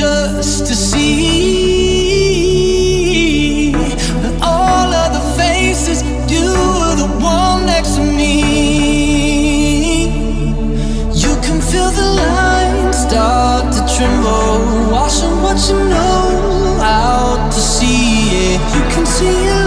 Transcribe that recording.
just to see all of the faces. You were the one next to me. You can feel the lines start to tremble, washing what you know out to see it. you can see it.